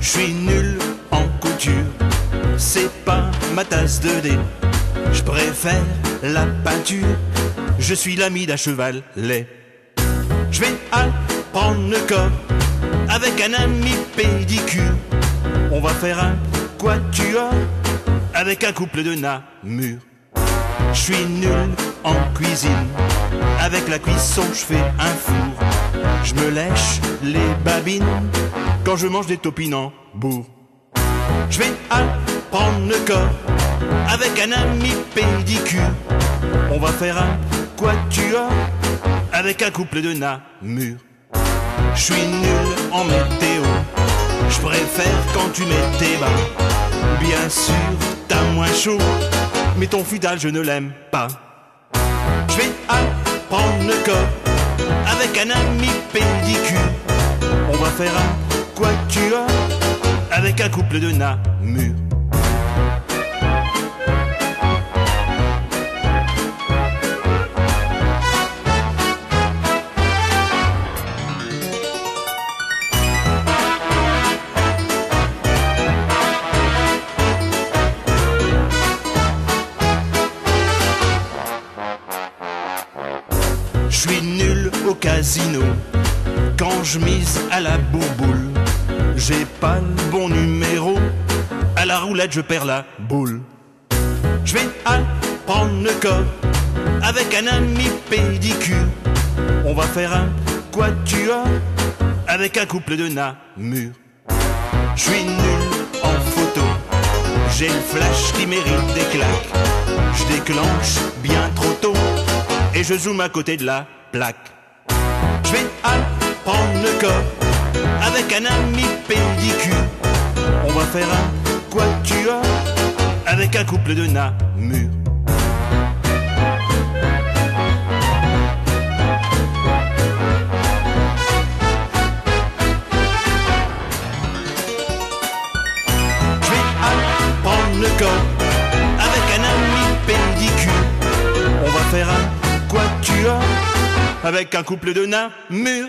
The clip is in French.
Je suis nul en couture, c'est pas ma tasse de thé. Je préfère la peinture, je suis l'ami d'un cheval laid. Je vais apprendre le corps avec un ami pédicure. On va faire un quatuor avec un couple de namur. Je suis nul en cuisine, avec la cuisson je fais un four. Je me lèche les babines quand je mange des topinambours. Je vais apprendre le corps avec un ami pédicure. On va faire un quatuor avec un couple de namur. Je suis nul en météo, je préfère quand tu mets tes bas. Bien sûr, t'as moins chaud, mais ton fidèle je ne l'aime pas. Je vais apprendre le corps avec un ami pédicure. On va faire un quatuor avec un couple de namur. Je suis nul au casino quand je mise à la bouboule. J'ai pas le bon numéro. À la roulette, je perds la boule. Je vais apprendre le corps avec un ami pédicure. On va faire un quatuor avec un couple de namur. Je suis nul en photo. J'ai le flash qui mérite des claques. Je déclenche bien trop tôt et je zoome à côté de la plaque. Je vais apprendre le corps avec un ami pédicure. On va faire un quatuor avec un couple de namur. Je vais apprendre le corps avec un ami pédicure. On va faire un quatuor avec un couple de namur.